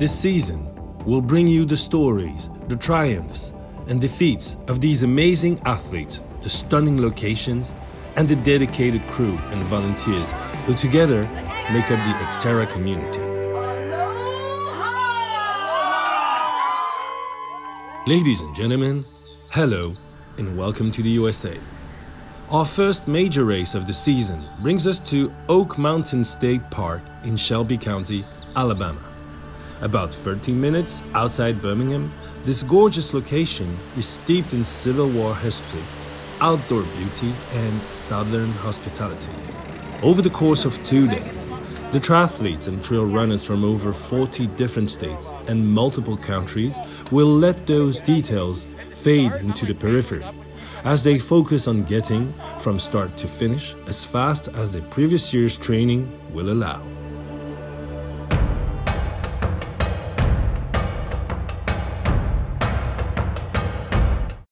This season will bring you the stories, the triumphs, and defeats of these amazing athletes, the stunning locations, and the dedicated crew and volunteers who together make up the Xterra community. Ladies and gentlemen, hello and welcome to the USA. Our first major race of the season brings us to Oak Mountain State Park in Shelby County, Alabama. About 13 minutes outside Birmingham, this gorgeous location is steeped in Civil War history, outdoor beauty, and southern hospitality. Over the course of two days, the triathletes and trail runners from over 40 different states and multiple countries will let those details fade into the periphery as they focus on getting from start to finish as fast as the previous year's training will allow.